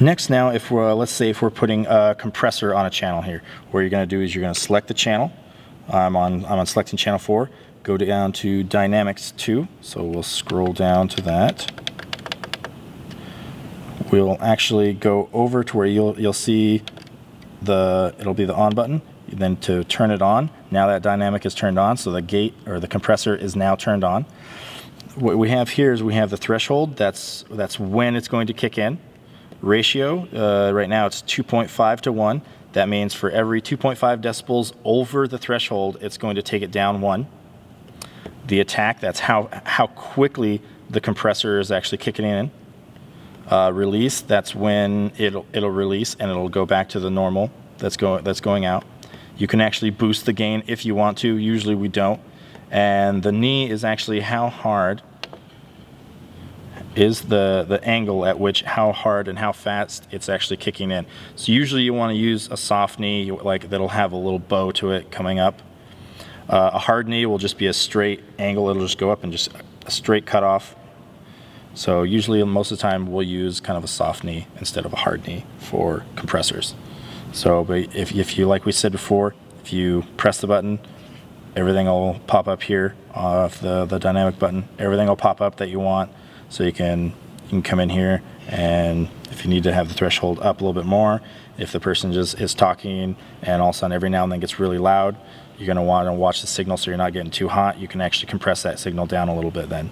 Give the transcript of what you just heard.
Next now, if we're, uh, let's say if we're putting a compressor on a channel here, what you're going to do is you're going to select the channel. I'm on, I'm on selecting channel 4. Go down to Dynamics 2. So we'll scroll down to that. We'll actually go over to where you'll, you'll see the, it'll be the on button. Then to turn it on, now that dynamic is turned on, so the gate or the compressor is now turned on. What we have here is we have the threshold, that's, that's when it's going to kick in ratio. Uh, right now it's 2.5 to 1. That means for every 2.5 decibels over the threshold, it's going to take it down one. The attack, that's how, how quickly the compressor is actually kicking in. Uh, release, that's when it'll, it'll release and it'll go back to the normal that's, go, that's going out. You can actually boost the gain if you want to. Usually we don't. And the knee is actually how hard is the, the angle at which how hard and how fast it's actually kicking in. So usually you want to use a soft knee like that'll have a little bow to it coming up. Uh, a hard knee will just be a straight angle. It'll just go up and just a straight cut off. So usually most of the time we'll use kind of a soft knee instead of a hard knee for compressors. So but if, if you, like we said before, if you press the button, everything will pop up here off the, the dynamic button. Everything will pop up that you want. So you can, you can come in here and if you need to have the threshold up a little bit more, if the person just is talking and all of a sudden every now and then gets really loud, you're gonna wanna watch the signal so you're not getting too hot. You can actually compress that signal down a little bit then.